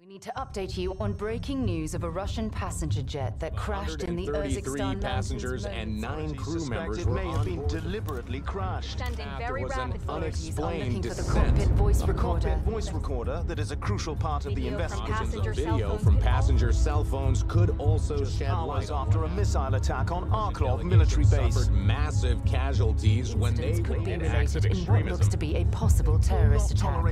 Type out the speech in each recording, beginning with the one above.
We need to update you on breaking news of a Russian passenger jet that crashed in the 133 Urzikstan passengers and nine crew members it were may have been deliberately crashed. Standing There very was an rapid unexplained looking for the descent. cockpit voice A recorder. cockpit voice recorder that is a crucial part of the Video from investigation. passenger cell Video phones from passenger cell phones could also shed Hours light on after a missile attack on Arklov military base. suffered massive casualties when they Incidents could be waited acts of related in what looks to be a possible terrorist attack.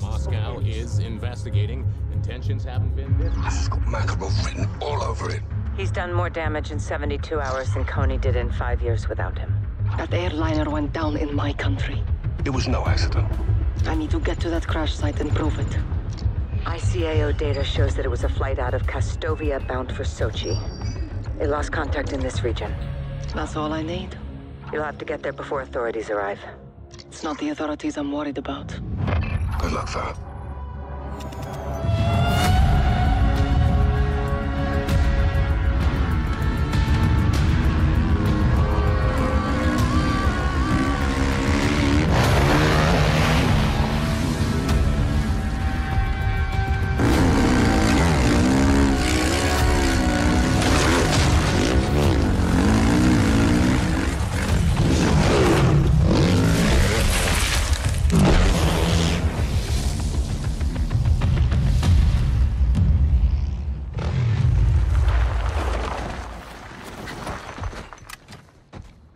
Moscow is investigating. Intentions haven't been This has got Makarov written all over it. He's done more damage in 72 hours than Konni did in five years without him. That airliner went down in my country. It was no accident. I need to get to that crash site and prove it. ICAO data shows that it was a flight out of Kastovia bound for Sochi. It lost contact in this region. That's all I need. You'll have to get there before authorities arrive. It's not the authorities I'm worried about. Good luck, fella.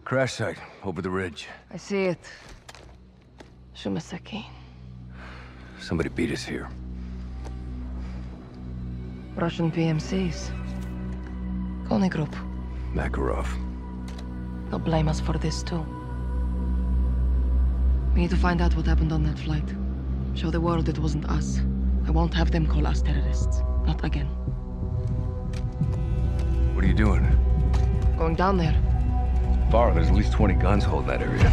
Crash site, over the ridge. I see it. Shumaseki. Somebody beat us here. Russian PMCs. Konni Group. Makarov. They'll blame us for this too. We need to find out what happened on that flight. Show the world it wasn't us. I won't have them call us terrorists. Not again. What are you doing? Going down there. Far, there's at least 20 guns holding that area.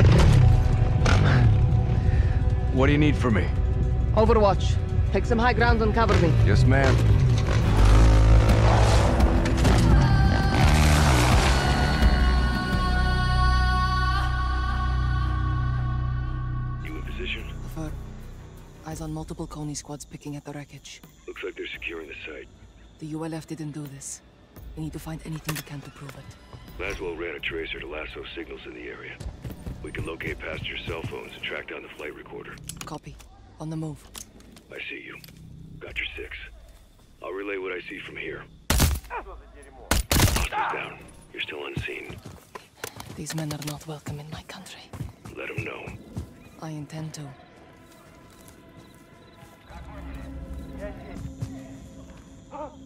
What do you need from me? Overwatch. Take some high ground and cover me. Yes, ma'am. You in position? Affirm. Eyes on multiple Konni squads picking at the wreckage. Looks like they're securing the site. The ULF didn't do this. We need to find anything we can to prove it. Laswell ran a tracer to lasso signals in the area. We can locate passenger cell phones and track down the flight recorder. Copy. On the move. I see you. Got your six. I'll relay what I see from here. Hostiles down. You're still unseen. These men are not welcome in my country. Let them know. I intend to. Got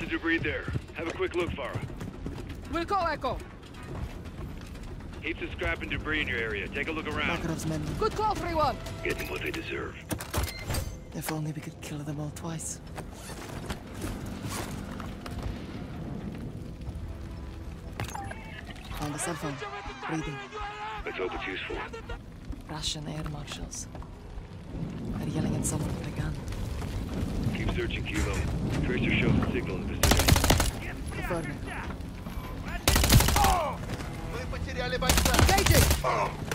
Lots of debris there. Have a quick look, Farah. We'll call Echo. Heaps of scrap and debris in your area. Take a look around. Makarov's men. Good call, 3-1. Get them what they deserve. If only we could kill them all twice. I'll find a cell phone. Breathing. Let's hope it's useful. Russian air marshals. They're yelling at someone with a gun. Keep searching, Kilo. Tracer shows Был на Мы потеряли бойца! Дайте!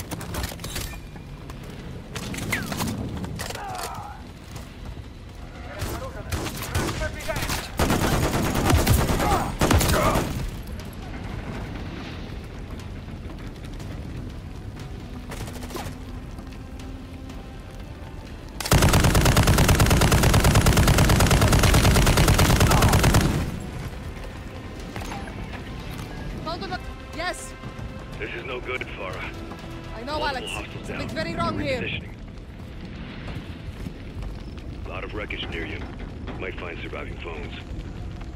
Multiple Alex. Something's very wrong here. Repositioning. Lot of wreckage near you. Might find surviving phones.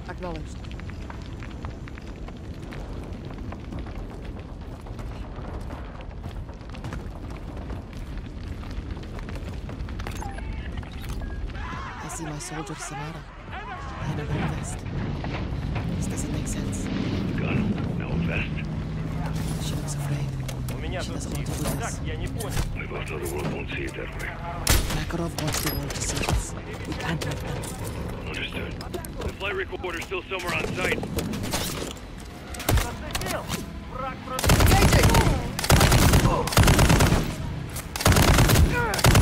Acknowledged. I see my soldier Samara. In a vest. This doesn't make sense. Gun, now a vest. She looks afraid. She doesn't want to do this. We both know the world won't see it that way. Makarov wants the world to see this. We can't let them. Understood. The flight recorder's still somewhere on site. Engaging!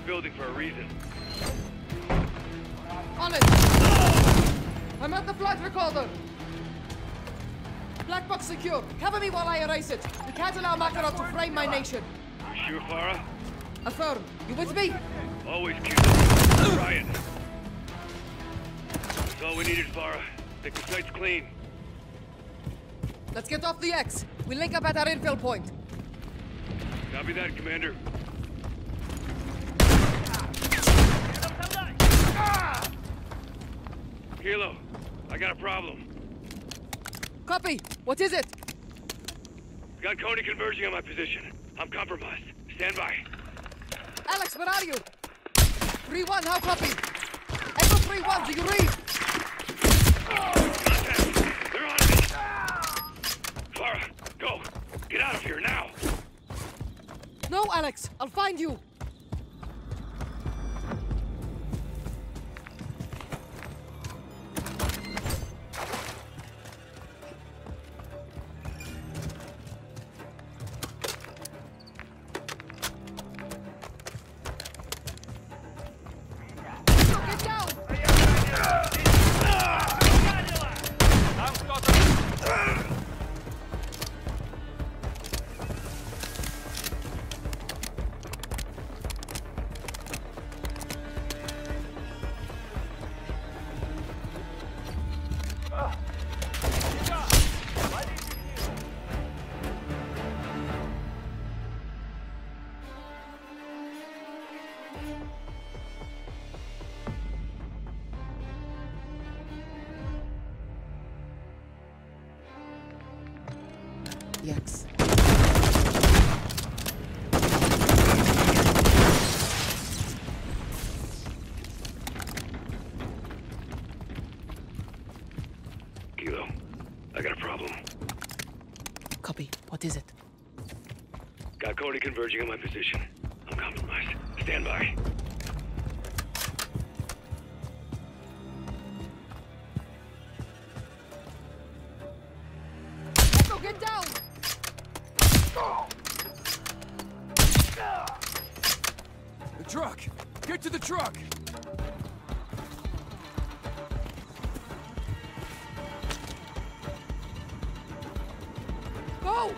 That building for a reason. On it! I'm at the flight recorder! Black box secure. Cover me while I erase it. We can't allow Makarov to frame my nation. You sure, Farah? Affirm. You with me? Always keep it. That's all we needed, Farah. Think the site's clean. Let's get off the X. We link up at our infill point. Copy that, Commander. Kilo, I got a problem. Copy. What is it? Got Konni converging on my position. I'm compromised. Stand by. Alex, where are you? 3-1, how copy? Echo 3-1, do you read? Contact! They're on me! Farah, go! Get out of here now! No, Alex. I'll find you. Yes. Kilo, I got a problem. Copy. What is it? Got Konni converging on my position. I'm compromised. Stand by. Echo, get down! Truck! Get to the truck! Go!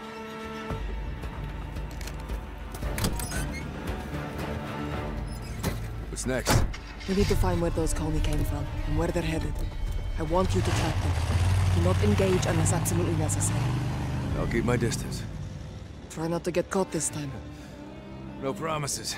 What's next? We need to find where those Konni came from and where they're headed. I want you to track them. Do not engage unless absolutely necessary. I'll keep my distance. Try not to get caught this time. No promises.